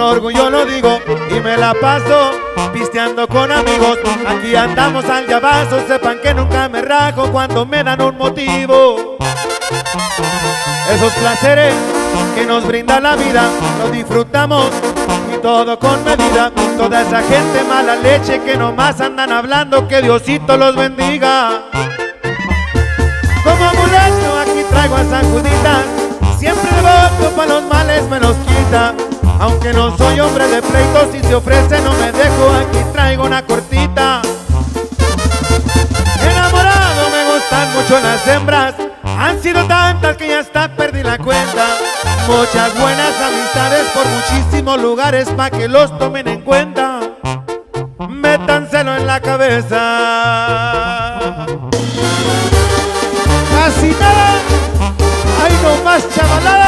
orgullo lo digo y me la paso pisteando con amigos. Aquí andamos al llavazo, sepan que nunca me rajo cuando me dan un motivo. Esos placeres que nos brinda la vida, los disfrutamos y todo con medida. Toda esa gente mala leche que nomás andan hablando, que Diosito los bendiga. Aunque no soy hombre de pleito, si se ofrece no me dejo, aquí traigo una cortita. Enamorado me gustan mucho las hembras, han sido tantas que ya hasta perdí la cuenta. Muchas buenas amistades por muchísimos lugares pa' que los tomen en cuenta. Métanselo en la cabeza. Casi nada, hay no más chavalada.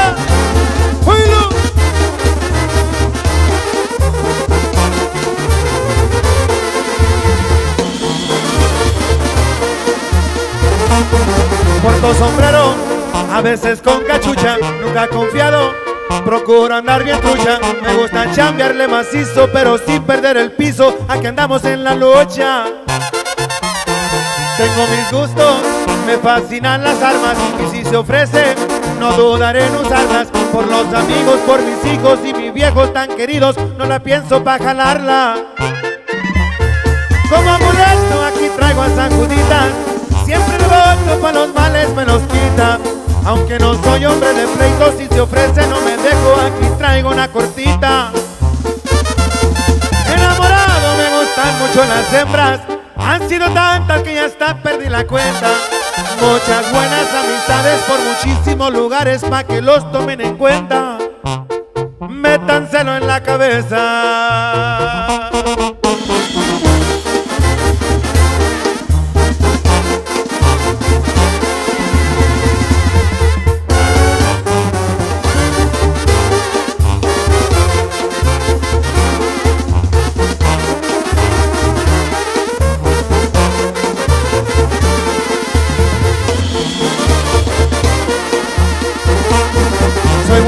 Sombrero, a veces con cachucha, nunca confiado. Procuro andar bien trucha, me gusta chambearle macizo, pero sin perder el piso. Aquí andamos en la lucha. Tengo mis gustos, me fascinan las armas y si se ofrece, no dudaré en usarlas. Por los amigos, por mis hijos y mis viejos tan queridos, no la pienso pa' jalarla. Como amuleto aquí traigo a San Juditas, siempre voto pa' los males me los quita. Aunque no soy hombre de pleito, si se ofrece no me dejo, aquí traigo una cortita. Enamorado me gustan mucho las hembras, han sido tantas que ya hasta perdí la cuenta. Muchas buenas amistades por muchísimos lugares pa' que los tomen en cuenta. Métanselo en la cabeza.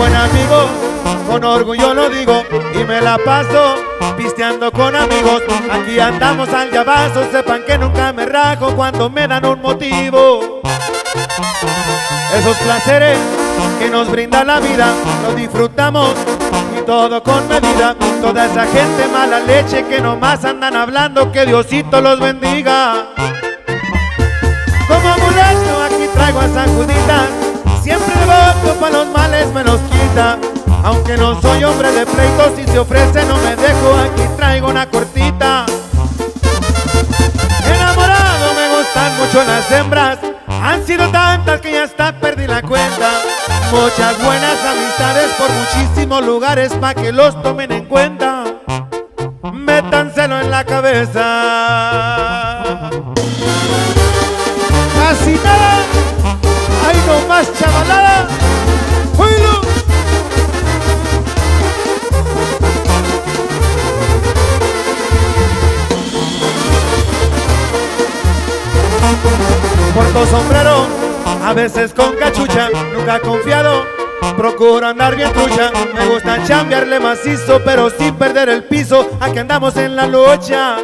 Buen amigo, con orgullo lo digo y me la paso pisteando con amigos. Aquí andamos al llavazo, sepan que nunca me rajo cuando me dan un motivo. Esos placeres que nos brinda la vida, los disfrutamos y todo con medida. Toda esa gente mala leche que nomás andan hablando, que Diosito los bendiga. Aunque no soy hombre de pleito, si se ofrece no me dejo, aquí traigo una cortita. Enamorado me gustan mucho las hembras, han sido tantas que ya hasta perdí la cuenta. Muchas buenas amistades por muchísimos lugares pa' que los tomen en cuenta. Métanselo en la cabeza. Sombrero, a veces con cachucha, nunca confiado. Procuro andar bien trucha, me gusta chambearle macizo, pero sin perder el piso. Aquí andamos en la lucha.